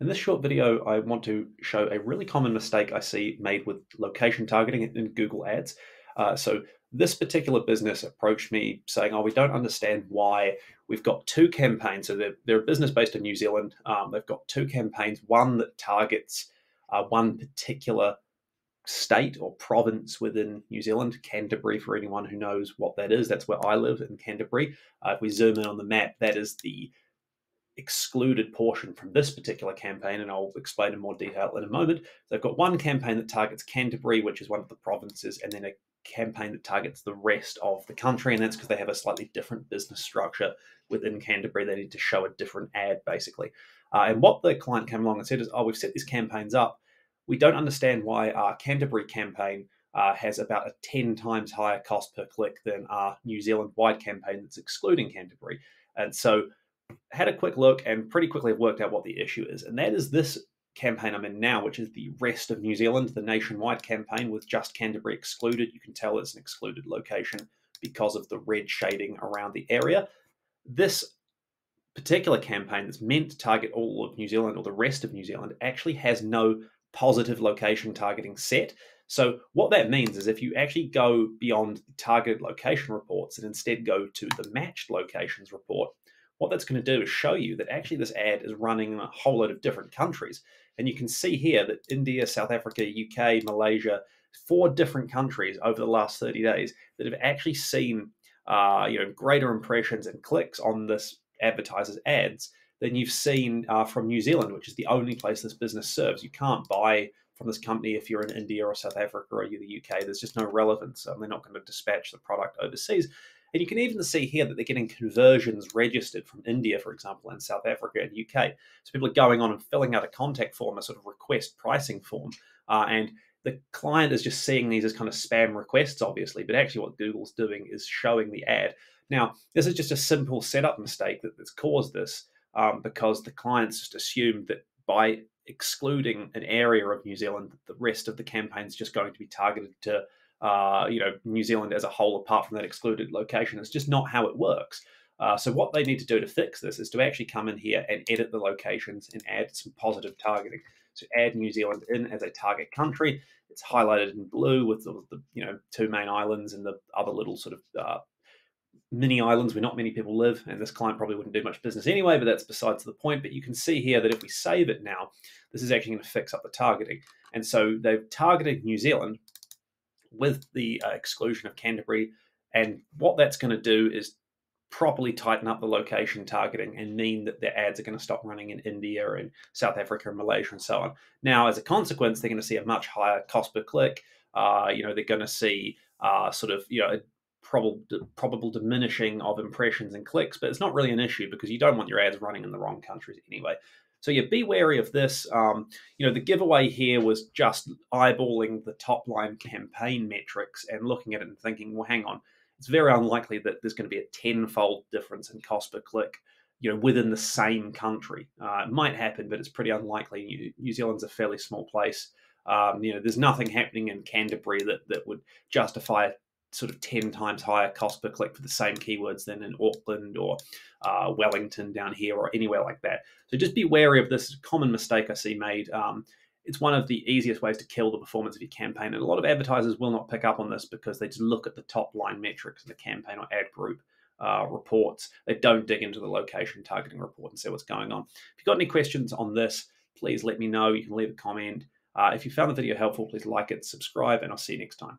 In this short video, I want to show a really common mistake I see made with location targeting in Google Ads. Uh, so this particular business approached me saying, oh, we don't understand why we've got two campaigns. So they're, they're a business based in New Zealand. Um, they've got two campaigns, one that targets uh, one particular state or province within New Zealand, Canterbury, for anyone who knows what that is. That's where I live in Canterbury. Uh, if we zoom in on the map, that is the excluded portion from this particular campaign, and I'll explain in more detail in a moment. They've got one campaign that targets Canterbury, which is one of the provinces, and then a campaign that targets the rest of the country, and that's because they have a slightly different business structure within Canterbury. They need to show a different ad, basically. Uh, and what the client came along and said is, "Oh, we've set these campaigns up. We don't understand why our Canterbury campaign." Uh, has about a 10 times higher cost per click than our New Zealand wide campaign that's excluding Canterbury. And so had a quick look and pretty quickly have worked out what the issue is. And that is this campaign I'm in now, which is the rest of New Zealand, the nationwide campaign with just Canterbury excluded. You can tell it's an excluded location because of the red shading around the area. This particular campaign that's meant to target all of New Zealand or the rest of New Zealand actually has no positive location targeting set. So what that means is if you actually go beyond the targeted location reports and instead go to the matched locations report, what that's going to do is show you that actually this ad is running in a whole lot of different countries. And you can see here that India, South Africa, UK, Malaysia, four different countries over the last 30 days that have actually seen uh, you know greater impressions and clicks on this advertiser's ads than you've seen uh, from New Zealand, which is the only place this business serves. You can't buy from this company if you're in India or South Africa or you're the UK. There's just no relevance. Um, they're not going to dispatch the product overseas. And you can even see here that they're getting conversions registered from India, for example, and South Africa and UK. So people are going on and filling out a contact form, a sort of request pricing form. Uh, and the client is just seeing these as kind of spam requests, obviously, but actually what Google's doing is showing the ad. Now, this is just a simple setup mistake that, that's caused this um, because the clients just assumed that by excluding an area of New Zealand, the rest of the campaign is just going to be targeted to uh, you know, New Zealand as a whole, apart from that excluded location. It's just not how it works. Uh, so what they need to do to fix this is to actually come in here and edit the locations and add some positive targeting. So add New Zealand in as a target country. It's highlighted in blue with the, the you know two main islands and the other little sort of uh, mini islands where not many people live. And this client probably wouldn't do much business anyway, but that's besides the point. But you can see here that if we save it now, this is actually going to fix up the targeting. And so they've targeted New Zealand with the uh, exclusion of Canterbury. And what that's going to do is properly tighten up the location targeting and mean that their ads are going to stop running in India and South Africa and Malaysia and so on. Now, as a consequence, they're going to see a much higher cost per click. Uh, you know, they're going to see uh, sort of you know probable probable diminishing of impressions and clicks, but it's not really an issue because you don't want your ads running in the wrong countries anyway. So yeah, be wary of this. Um, you know, the giveaway here was just eyeballing the top line campaign metrics and looking at it and thinking, well, hang on, it's very unlikely that there's going to be a tenfold difference in cost per click. You know, within the same country, uh, it might happen, but it's pretty unlikely. New Zealand's a fairly small place. Um, you know, there's nothing happening in Canterbury that that would justify sort of 10 times higher cost per click for the same keywords than in Auckland or uh, Wellington down here or anywhere like that. So just be wary of this common mistake I see made. Um, it's one of the easiest ways to kill the performance of your campaign. And a lot of advertisers will not pick up on this because they just look at the top line metrics in the campaign or ad group uh, reports. They don't dig into the location targeting report and see what's going on. If you've got any questions on this, please let me know. You can leave a comment. Uh, if you found the video helpful, please like it, subscribe, and I'll see you next time.